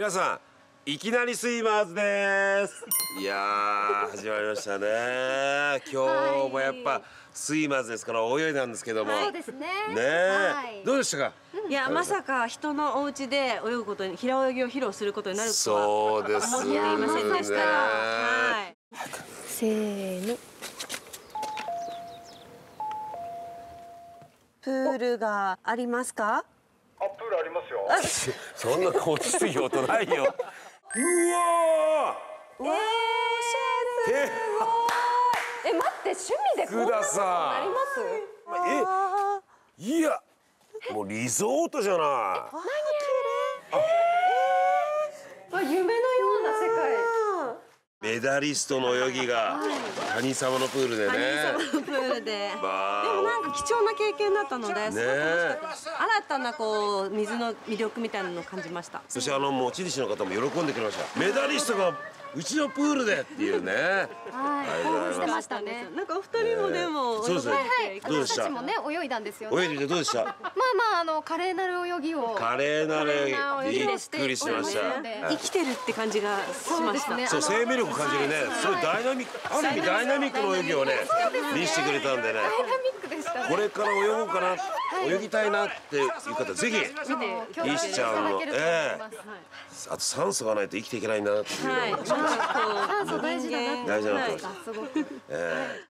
皆さんいきなりスイマーズですいやー始まりましたね今日もやっぱスイマーズですから泳いだんですけども、そうですね。ねえ、はいどうでしたか？いやまさか人のお家で泳ぐことに平泳ぎを披露することになるとはそうです思っていませんでした。ねはい。せーの。プールがありますか？あ、プールありますよ。そんな落ち着い音ないよ。うわえー、ーええ、待って、趣味でこんな福田さん。あります。えいや。もうリゾートじゃない。わ、夢メダリストの泳ぎが谷様のプールでねハニーサマのプールで。でまあもなんか貴重な経験だったので、すごく。新たなこう水の魅力みたいなのを感じました。そしてあの持ち主の方も喜んでくれましたメダリストがうちのプールでっていうね。はい、興奮してましたね。なんかお二人もでもそうです。ね。私たちもね、泳いだんですよね。泳いでてどうでした？まあまあ、あの華麗なる泳ぎを。華麗なる泳ぎびっをしてくりしました。生きてるって感じがしました。そうですね。そう生命力感じるね。はいすごいダイナミックある意味ダイナミックの泳ぎをね見せてくれたんでねこれから泳ごうかな泳ぎたいなっていう方ぜひ石ちゃんのいただけると思います。あと酸素がないと生きていけないんだなっていう。はい。酸素大事だなって。大事だなと思いましたす。ごく。ええ